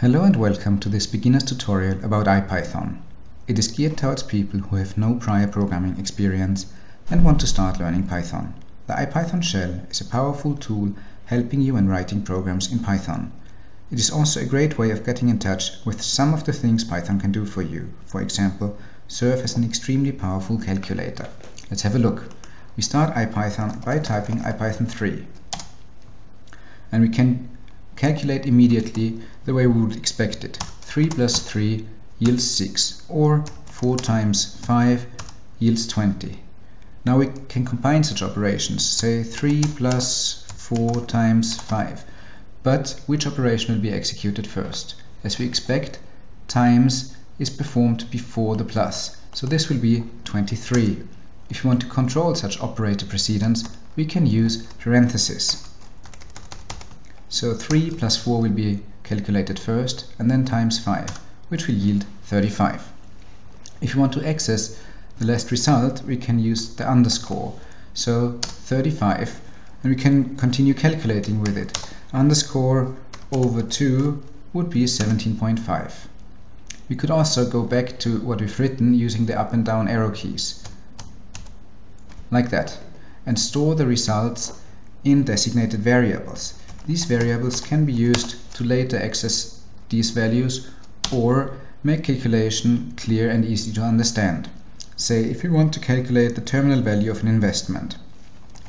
Hello and welcome to this beginner's tutorial about IPython. It is geared towards people who have no prior programming experience and want to start learning Python. The IPython shell is a powerful tool helping you when writing programs in Python. It is also a great way of getting in touch with some of the things Python can do for you. For example, serve as an extremely powerful calculator. Let's have a look. We start IPython by typing IPython3 and we can calculate immediately the way we would expect it. 3 plus 3 yields 6 or 4 times 5 yields 20. Now we can combine such operations, say 3 plus 4 times 5. But which operation will be executed first? As we expect, times is performed before the plus, so this will be 23. If you want to control such operator precedence, we can use parentheses. So 3 plus 4 will be calculated first and then times 5, which will yield 35. If you want to access the last result, we can use the underscore. So 35, and we can continue calculating with it. Underscore over 2 would be 17.5. We could also go back to what we've written using the up and down arrow keys, like that, and store the results in designated variables. These variables can be used to later access these values or make calculation clear and easy to understand. Say if we want to calculate the terminal value of an investment,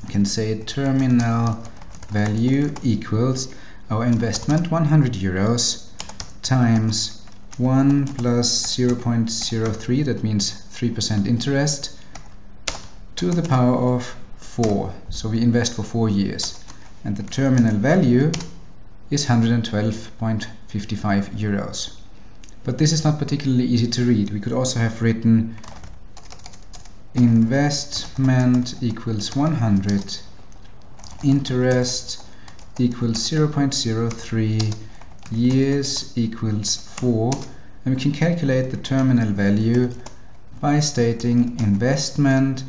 we can say terminal value equals our investment 100 euros times 1 plus 0.03 that means 3% interest to the power of 4 so we invest for 4 years and the terminal value is 112.55 euros. But this is not particularly easy to read. We could also have written investment equals 100, interest equals 0.03, years equals 4, and we can calculate the terminal value by stating investment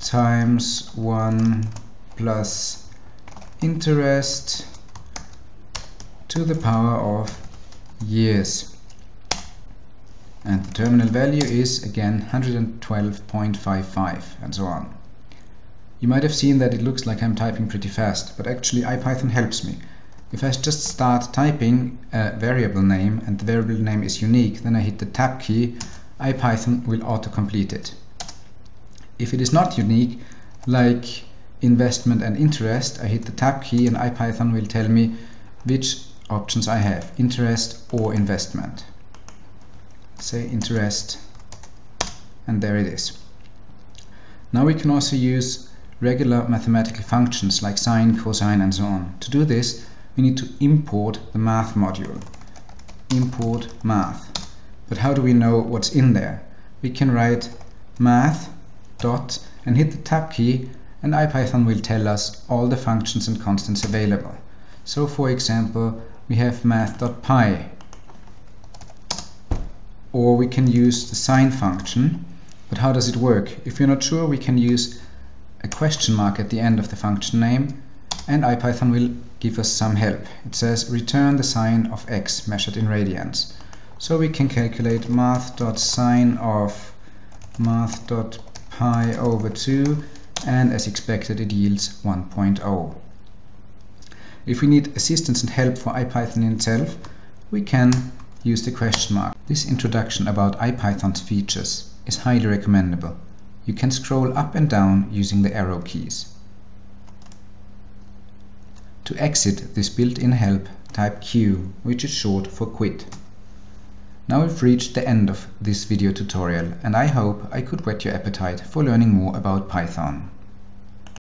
times 1 plus interest to the power of years and the terminal value is again 112.55 and so on. You might have seen that it looks like I'm typing pretty fast, but actually IPython helps me. If I just start typing a variable name and the variable name is unique, then I hit the tab key, IPython will auto-complete it. If it is not unique, like investment and interest, I hit the tab key and IPython will tell me which options I have, interest or investment. Say interest and there it is. Now we can also use regular mathematical functions like sine, cosine and so on. To do this we need to import the math module. Import math. But how do we know what's in there? We can write math dot and hit the tab key and IPython will tell us all the functions and constants available. So for example, we have math.pi or we can use the sine function. But how does it work? If you're not sure, we can use a question mark at the end of the function name and IPython will give us some help. It says return the sine of x measured in radians. So we can calculate math.sine of math.pi over 2 and as expected it yields 1.0. If we need assistance and help for IPython itself, we can use the question mark. This introduction about IPython's features is highly recommendable. You can scroll up and down using the arrow keys. To exit this built-in help, type Q, which is short for quit. Now we've reached the end of this video tutorial and I hope I could whet your appetite for learning more about Python.